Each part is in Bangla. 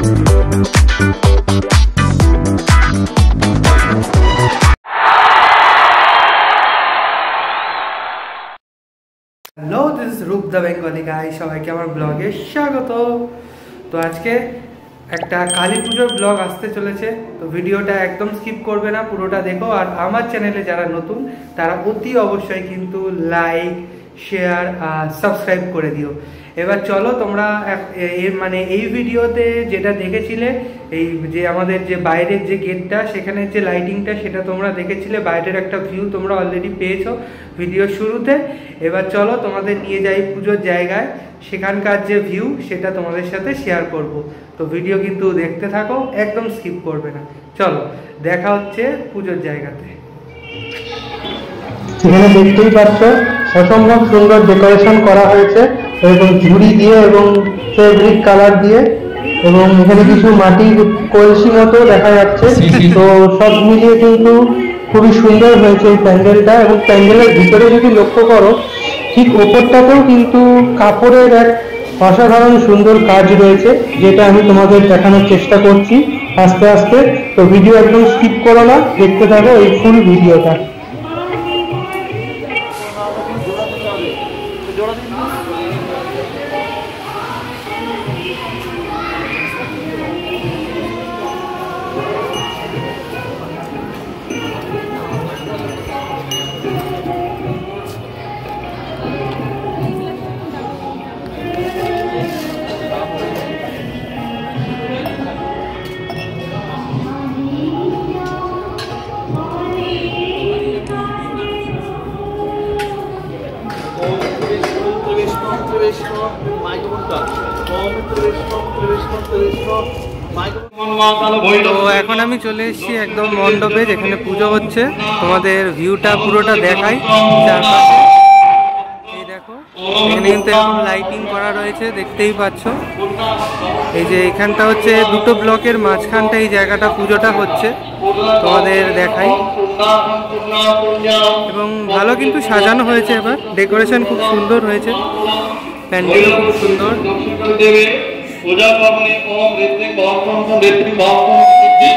Hello this Roop the Bengali guy সবাইকে আমার ব্লগে স্বাগত। তো আজকে একটা কালী পুজোর ব্লগ আসতে চলেছে। তো ভিডিওটা একদম স্কিপ করবে না, পুরোটা দেখো। আর আমার চ্যানেলে যারা নতুন, তারা অতি অবশ্যই কিন্তু লাইক শেয়ার সাবস্ক্রাইব করে দিও। এবার চলো তোমরা মানে এই ভিডিওতে যেটা দেখেছিলে, এই যে আমাদের যে বাইরের যে গেটটা সেখানে যে লাইটিংটা সেটা তোমরা দেখেছিলে, বাইরের একটা ভিউ তোমরা অলরেডি পেয়েছ ভিডিও শুরুতে। এবার চলো তোমাদের নিয়ে যাই পুজোর জায়গায়, সেখানকার যে ভিউ সেটা তোমাদের সাথে শেয়ার করব। তো ভিডিও কিন্তু দেখতে থাকো, একদম স্কিপ করবে না। চলো, দেখা হচ্ছে পুজোর জায়গাতে। এখানে দেখতেই পাচ্ছ, অসম্ভব সুন্দর ডেকোরেশন করা হয়েছে এবং ঝুড়ি দিয়ে এবং ফেব্রিক কালার দিয়ে, এবং এখানে কিছু মাটির কলসি মতো দেখা যাচ্ছে। তো সব মিলিয়ে কিন্তু খুবই সুন্দর হয়েছে এই প্যান্ডেলটা, এবং প্যান্ডেলের ভিতরে যদি লক্ষ্য করো, ঠিক ওপরটাতেও কিন্তু কাপড়ের এক অসাধারণ সুন্দর কাজ রয়েছে, যেটা আমি তোমাদের দেখানোর চেষ্টা করছি আস্তে আস্তে। তো ভিডিও একদম স্কিপ করো না, দেখতে থাকো এই ফুল ভিডিওটা dólares. তো এখন আমি চলে এসেছি একদম মণ্ডপে যেখানে পুজো হচ্ছে। তোমাদের ভিউটা পুরোটা দেখাই এই দেখো, এখানে লাইটিং করা রয়েছে, দেখতেই পাচ্ছ। এই যে এখানটা হচ্ছে দুটো ব্লকের মাঝখানটা, এই জায়গাটা পুজোটা হচ্ছে। তোমাদের দেখাই। এবং ভালো কিন্তু সাজানো হয়েছে এবার। ডেকোরেশন খুব সুন্দর হয়েছে। প্যান্ডেলও খুব সুন্দর পূজা পাবনে ওম ঋত্বিক ভক্তম ঋত্বিক ভক্তম সিদ্ধি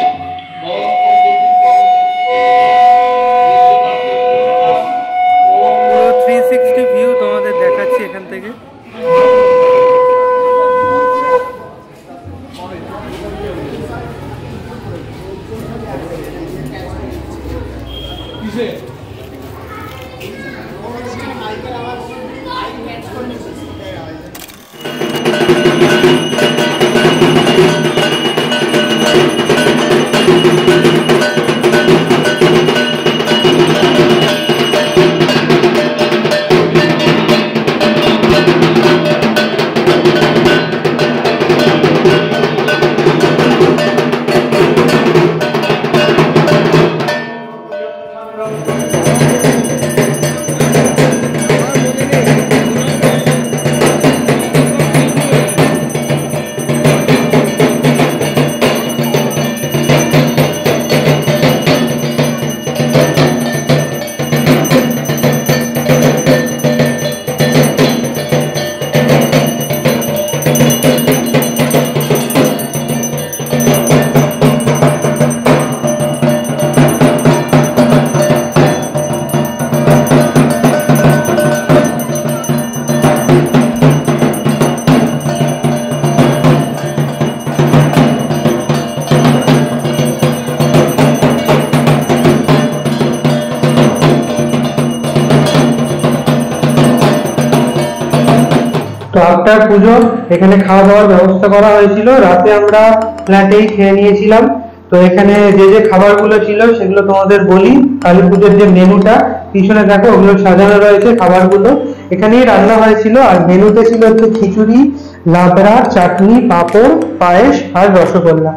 পুরো থ্রি সিক্সটি ভিউ তোমাদের দেখাচ্ছি এখান থেকে। তো আফটার পুজো এখানে খাওয়া দাওয়ার ব্যবস্থা করা হয়েছিল। রাতে আমরা ফ্ল্যাটেই খেয়ে নিয়েছিলাম। তো এখানে যে যে খাবারগুলো ছিল, সেগুলো তোমাদের বলি। কালী পুজোর যে মেনুটা, পিছনে দেখো ওগুলো সাজানো রয়েছে খাবারগুলো। এখানেই রান্না হয়েছিল, আর মেনুতে ছিল হচ্ছে খিচুড়ি, লাবড়া, চাটনি, পাঁপড়, পায়েস আর রসগোল্লা।